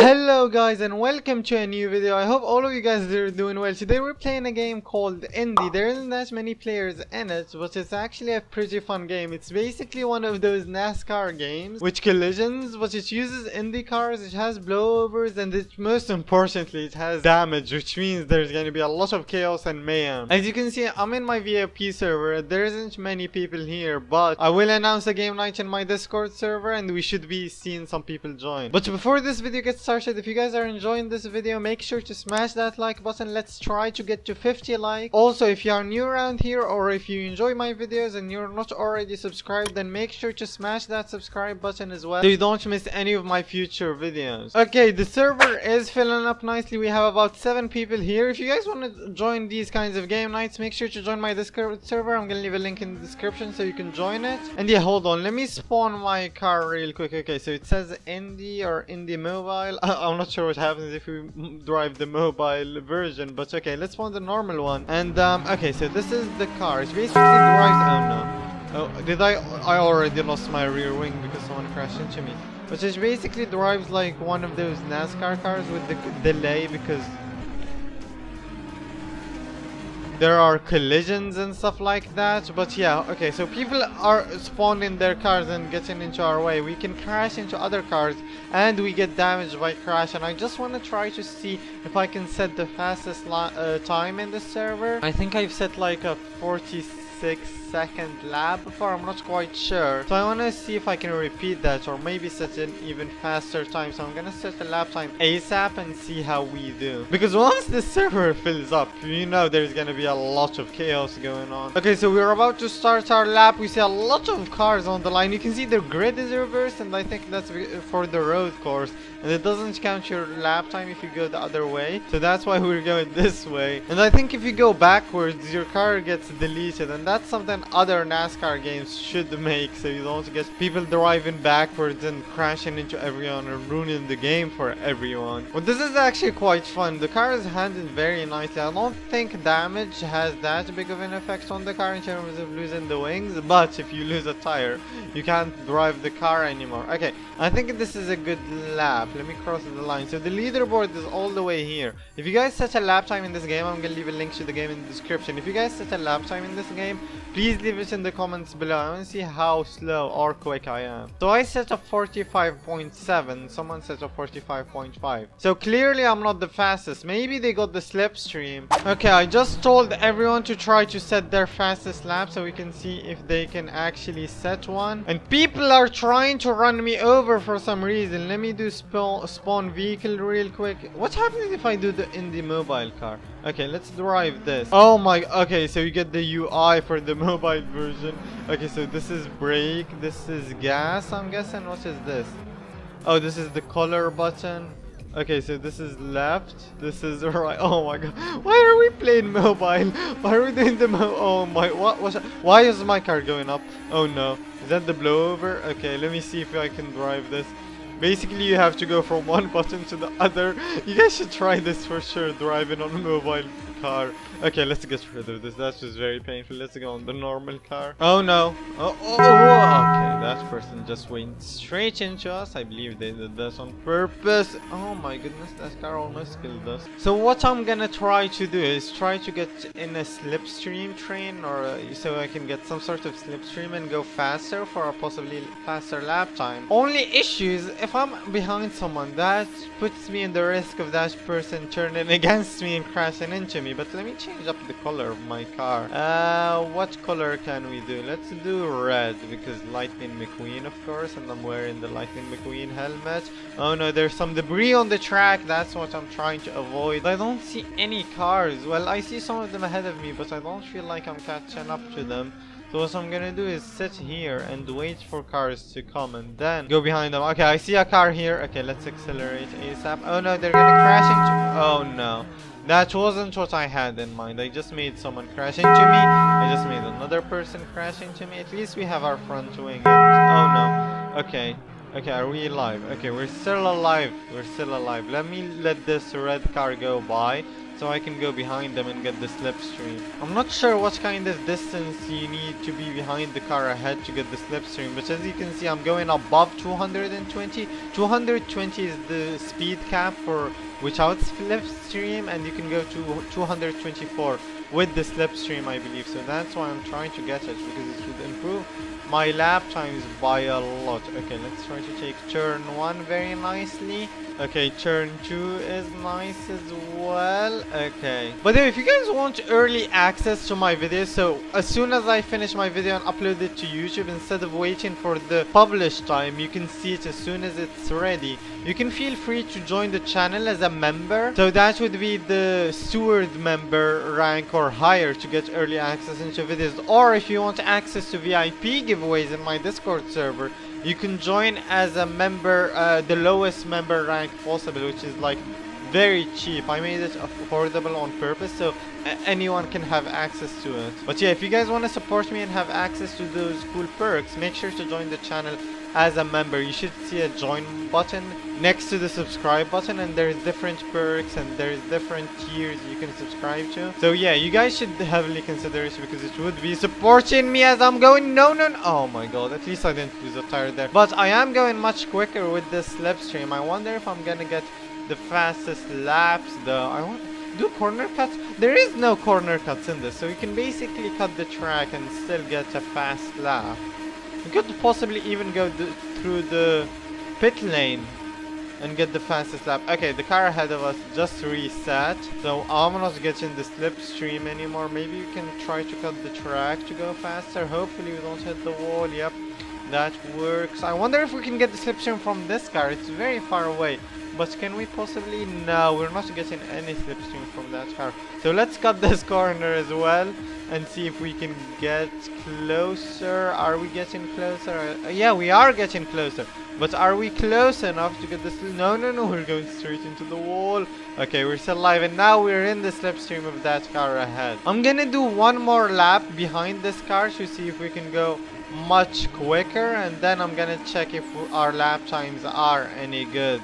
Hello guys and welcome to a new video. I hope all of you guys are doing well. Today we're playing a game called Indy. There isn't that many players in it, but it's actually a pretty fun game. It's basically one of those NASCAR games which collisions, but it uses Indy cars, it has blowovers, and it, most importantly it has damage, which means there's going to be a lot of chaos and mayhem. As you can see, I'm in my VIP server. There isn't many people here, but I will announce a game night in my Discord server and we should be seeing some people join. But before this video gets started, if you guys are enjoying this video, make sure to smash that like button. Let's try to get to 50 likes. Also, if you are new around here or if you enjoy my videos and you're not already subscribed, then make sure to smash that subscribe button as well so you don't miss any of my future videos. Okay, the server is filling up nicely. We have about 7 people here. If you guys want to join these kinds of game nights, make sure to join my Discord server. I'm gonna leave a link in the description so you can join it. And yeah, hold on. Let me spawn my car real quick. Okay, so it says Indy or Indy Mobile. I'm not sure what happens if we drive the mobile version, but okay, let's find the normal one. And um, okay, so this is the car. It basically drives. Oh no. Oh, did I? I already lost my rear wing because someone crashed into me. But it basically drives like one of those NASCAR cars with the delay because there are collisions and stuff like that but yeah okay so people are spawning their cars and getting into our way. We can crash into other cars and we get damaged by crash and I just want to try to see if I can set the fastest uh, time in the server. I think I've set like a 46 second lap before I'm not quite sure. So I want to see if I can repeat that or maybe set an even faster time. So I'm gonna set the lap time ASAP and see how we do. Because once the server fills up you know there's gonna be a lot of chaos going on. Okay so we're about to start our lap we see a lot of cars on the line. You can see the grid is reversed and I think that's for the road course. And it doesn't count your lap time if you go the other way. So that's why we're going this way. And I think if you go backwards your car gets deleted and that's something other NASCAR games should make so you don't get people driving backwards and crashing into everyone and ruining the game for everyone. But this is actually quite fun. The car is handled very nicely. I don't think damage has that big of an effect on the car in terms of losing the wings, but if you lose a tire, you can't drive the car anymore. Okay, I think this is a good lap. Let me cross the line. So the leaderboard is all the way here. If you guys set a lap time in this game, I'm gonna leave a link to the game in the description. If you guys set a lap time in this game, please leave it in the comments below. I want to see how slow or quick I am. So I set a 45.7. Someone set a 45.5. So clearly I'm not the fastest. Maybe they got the slipstream. Okay, I just told everyone to try to set their fastest lap so we can see if they can actually set one. And people are trying to run me over for some reason. Let me do spawn, spawn vehicle real quick. What happens if I do the Indy mobile car? Okay, let's drive this. Oh my, okay, so you get the UI for the mobile version. Okay, so this is brake, this is gas, I'm guessing. What is this? Oh, this is the color button. Okay, so this is left, this is right. Oh my god, why are we playing mobile? Why are we doing the mo- Oh my, what was Why is my car going up? Oh no, is that the blowover? Okay, let me see if I can drive this. Basically, you have to go from one button to the other. You guys should try this for sure, driving on a mobile car. Okay, let's get rid of this. That's just very painful. Let's go on the normal car. Oh no. Oh, oh, oh, okay. That person just went straight into us. I believe they did this on purpose. Oh my goodness, that car almost killed us. So what I'm gonna try to do is try to get in a slipstream train or uh, so I can get some sort of slipstream and go faster for a possibly faster lap time. Only issue is if I'm behind someone, that puts me in the risk of that person turning against me and crashing into me. But let me change up the color of my car. Uh, what color can we do? Let's do red because Lightning McQueen, of course, and I'm wearing the Lightning McQueen helmet. Oh no, there's some debris on the track. That's what I'm trying to avoid. I don't see any cars. Well, I see some of them ahead of me, but I don't feel like I'm catching up to them. So what I'm gonna do is sit here and wait for cars to come and then go behind them. Okay, I see a car here. Okay, let's accelerate ASAP. Oh no, they're gonna crash into- Oh no. That wasn't what I had in mind. I just made someone crash into me. I just made another person crash into me. At least we have our front wing. oh no. Okay. Okay, are we alive? Okay, we're still alive. We're still alive. Let me let this red car go by so I can go behind them and get the slipstream. I'm not sure what kind of distance you need to be behind the car ahead to get the slipstream, but as you can see I'm going above 220. 220 is the speed cap for without slipstream and you can go to 224 with the slipstream I believe so that's why I'm trying to get it because it should improve my lap times by a lot okay let's try to take turn one very nicely okay turn two is nice as well. Okay. But if you guys want early access to my videos so as soon as I finish my video and upload it to YouTube instead of waiting for the publish time you can see it as soon as it's ready. You can feel free to join the channel as a member. So that would be the steward member rank or higher to get early access into videos. Or if you want access to VIP giveaways in my discord server you can join as a member uh, the lowest member rank possible which is like very cheap. I made it affordable on purpose so anyone can have access to it. But yeah if you guys want to support me and have access to those cool perks make sure to join the channel as a member. You should see a join button next to the subscribe button and there's different perks and there's different tiers you can subscribe to. So yeah you guys should heavily consider it because it would be supporting me as I'm going. No no no. Oh my god at least I didn't lose a tire there. But I am going much quicker with this slipstream I wonder if I'm gonna get the fastest laps though I want do corner cuts there is no corner cuts in this so you can basically cut the track and still get a fast lap you could possibly even go through the pit lane and get the fastest lap. Okay, the car ahead of us just reset. So I'm not getting the slipstream anymore. Maybe we can try to cut the track to go faster. Hopefully we don't hit the wall. Yep, that works. I wonder if we can get the slipstream from this car. It's very far away. But can we possibly? No, we're not getting any slipstream from that car. So let's cut this corner as well and see if we can get closer. Are we getting closer? Uh, yeah, we are getting closer. But are we close enough to get this? No, no, no, we're going straight into the wall. Okay, we're still alive and now we're in the slipstream of that car ahead. I'm gonna do one more lap behind this car to see if we can go much quicker and then I'm gonna check if our lap times are any good.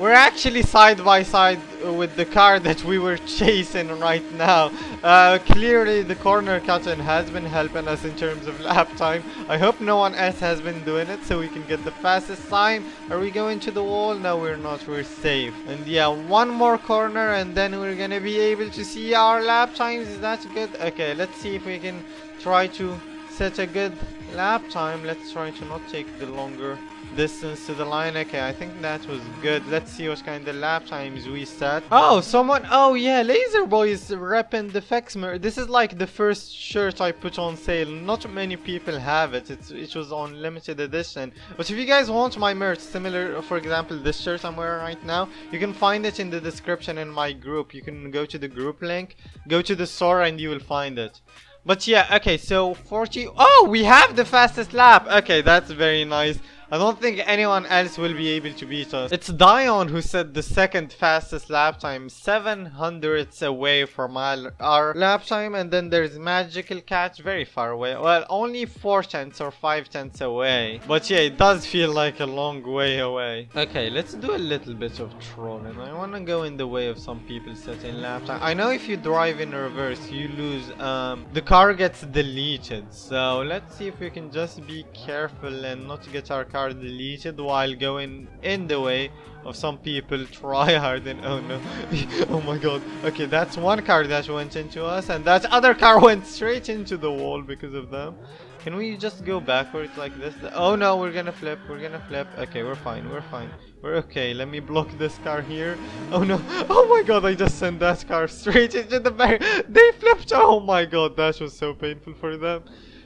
We're actually side by side with the car that we were chasing right now. Uh, clearly the corner cutting has been helping us in terms of lap time. I hope no one else has been doing it so we can get the fastest time. Are we going to the wall? No, we're not. We're safe. And yeah, one more corner and then we're gonna be able to see our lap times. Is that good? Okay, let's see if we can try to set a good lap time. Let's try to not take the longer distance to the line. Okay, I think that was good. Let's see what kind of lap times we set. Oh, someone... Oh, yeah, Laser Boy is repping the Fexmer. This is like the first shirt I put on sale. Not many people have it. It's, it was on limited edition. But if you guys want my merch, similar, for example, this shirt I'm wearing right now, you can find it in the description in my group. You can go to the group link, go to the store, and you will find it. But yeah, okay, so 40... Oh, we have the fastest lap! Okay, that's very nice. I don't think anyone else will be able to beat us. It's Dion who set the second fastest lap time, 7 hundredths away from our, our lap time. And then there's Magical Catch, very far away. Well, only 4 tenths or 5 tenths away. But yeah, it does feel like a long way away. Okay, let's do a little bit of trolling. I want to go in the way of some people setting lap time. I know if you drive in reverse, you lose, um, the car gets deleted. So let's see if we can just be careful and not get our car are deleted while going in the way of some people try hard and oh no oh my god. Okay that's one car that went into us and that other car went straight into the wall because of them. Can we just go backwards like this? Oh no we're gonna flip we're gonna flip. Okay we're fine we're fine. We're okay let me block this car here. Oh no oh my god i just sent that car straight into the back they flipped oh my god that was so painful for them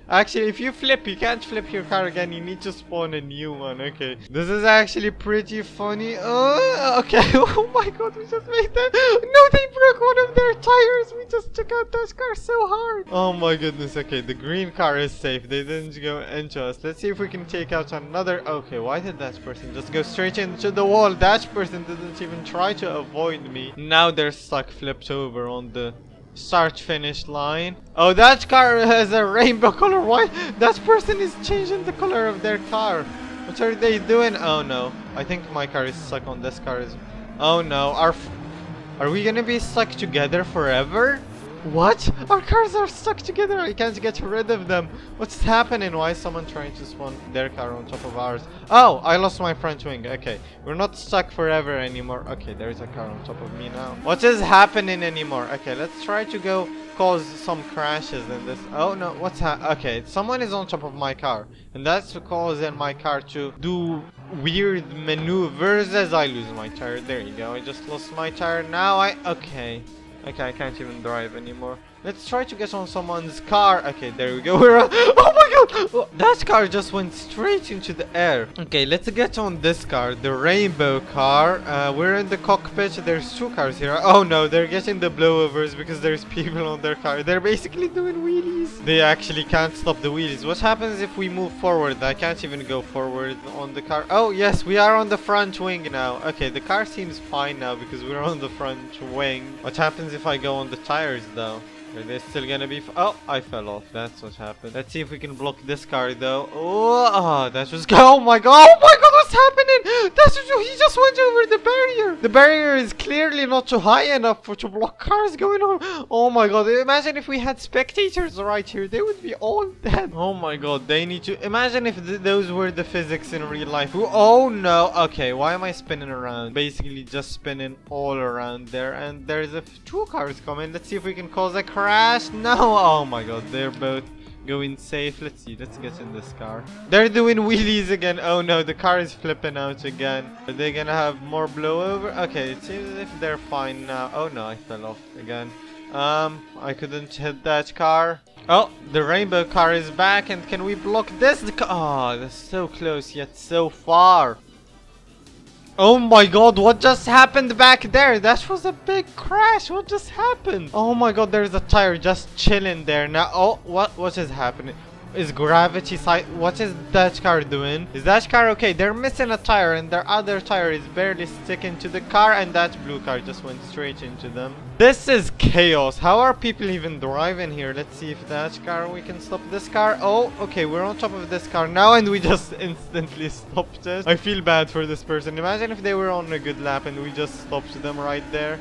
Actually, if you flip, you can't flip your car again. You need to spawn a new one. Okay. This is actually pretty funny. Oh, okay. oh my god, we just made that. No, they broke one of their tires. We just took out that car so hard. Oh my goodness. Okay, the green car is safe. They didn't go into us. Let's see if we can take out another. Okay, why did that person just go straight into the wall? That person didn't even try to avoid me. Now they're stuck flipped over on the start finish line. Oh, that car has a rainbow color. Why? That person is changing the color of their car. What are they doing? Oh no. I think my car is stuck on this car. Is... Oh no. F are we gonna be stuck together forever? What? Our cars are stuck together. I can't get rid of them. What's happening? Why is someone trying to spawn their car on top of ours? Oh, I lost my front wing. Okay, we're not stuck forever anymore. Okay, there's a car on top of me now. What is happening anymore? Okay, let's try to go cause some crashes in this. Oh no, what's ha- Okay, someone is on top of my car. And that's causing my car to do weird maneuvers as I lose my tire. There you go. I just lost my tire. Now I... Okay. Okay, I can't even drive anymore. Let's try to get on someone's car. Okay, there we go. We're. Oh my god! Oh, that car just went straight into the air. Okay, let's get on this car, the rainbow car. Uh, we're in the cockpit. There's two cars here. Oh no, they're getting the blowovers because there's people on their car. They're basically doing wheelies. They actually can't stop the wheelies. What happens if we move forward? I can't even go forward on the car. Oh yes, we are on the front wing now. Okay, the car seems fine now because we're on the front wing. What happens if I go on the tires though? Are they still gonna be? oh, I fell off. That's what happened. Let's see if we can block this car though. Oh, oh that was. Oh my god! Oh my god! What's happening? That's what, he just went over the barrier. The barrier is clearly not too high enough for to block cars going on. Oh my god! Imagine if we had spectators right here. They would be all dead. Oh my god! They need to imagine if th those were the physics in real life. Oh no! Okay, why am I spinning around? Basically, just spinning all around there. And there's a two cars coming. Let's see if we can cause a crash crash? No! Oh my god, they're both going safe. Let's see, let's get in this car. They're doing wheelies again. Oh no, the car is flipping out again. Are they gonna have more blowover? Okay, it seems as if they're fine now. Oh no, I fell off again. Um, I couldn't hit that car. Oh, the rainbow car is back and can we block this? Oh, that's so close yet so far. Oh my god, what just happened back there? That was a big crash. What just happened? Oh my god, there's a tire just chilling there. Now, oh, what what is happening? Is gravity side? What is that car doing? Is that car okay? They're missing a tire and their other tire is barely sticking to the car and that blue car just went straight into them. This is chaos. How are people even driving here? Let's see if that car, we can stop this car. Oh, okay, we're on top of this car now and we just instantly stopped it. I feel bad for this person. Imagine if they were on a good lap and we just stopped them right there.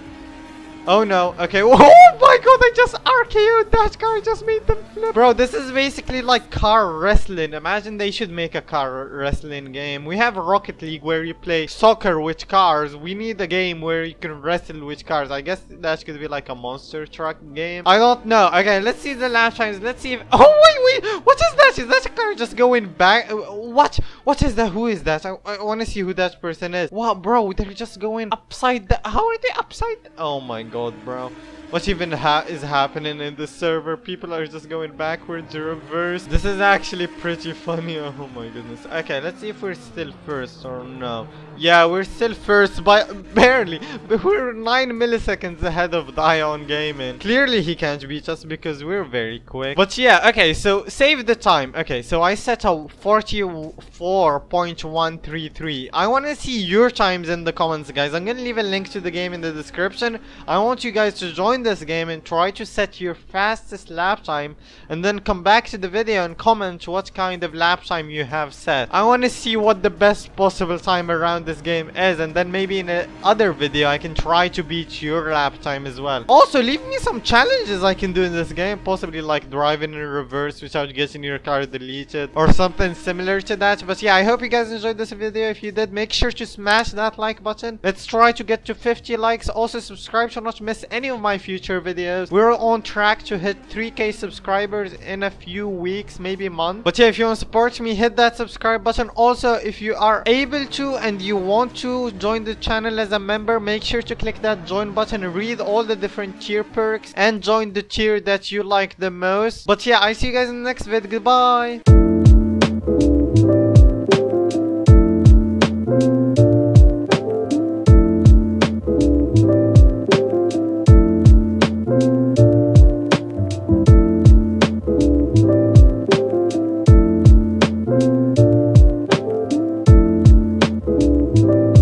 Oh no. Okay. Oh my god, I just RKO'd that car. Just made them flip. Bro, this is basically like car wrestling. Imagine they should make a car wrestling game. We have Rocket League where you play soccer with cars. We need a game where you can wrestle with cars. I guess that could be like a monster truck game. I don't know. Okay, let's see the lap times. Let's see if... Oh, wait, wait. What is that? Is that a car just going back? What? What is that? Who is that? I, I want to see who that person is. Wow, bro, they're just going upside. How are they upside? Oh my god, bro. What's even is happening in the server? People are just going backwards, reverse. This is actually pretty funny. Oh my goodness. Okay, let's see if we're still first or no. Yeah, we're still first by barely. But we're 9 milliseconds ahead of Dion Gaming. Clearly he can't beat us because we're very quick. But yeah, okay, so save the time. Okay, so I set a 44.133. I want to see your times in the comments, guys. I'm going to leave a link to the game in the description. I want you guys to join this game and try to set your fastest lap time and then come back to the video and comment what kind of lap time you have set. I want to see what the best possible time around this game is and then maybe in another video I can try to beat your lap time as well. Also leave me some challenges I can do in this game possibly like driving in reverse without getting your car deleted or something similar to that but yeah I hope you guys enjoyed this video if you did make sure to smash that like button. Let's try to get to 50 likes also subscribe to not miss any of my future future videos. We're on track to hit 3k subscribers in a few weeks, maybe a month. But yeah, if you want to support me, hit that subscribe button. Also, if you are able to and you want to join the channel as a member, make sure to click that join button, read all the different tier perks and join the tier that you like the most. But yeah, I see you guys in the next video. Goodbye.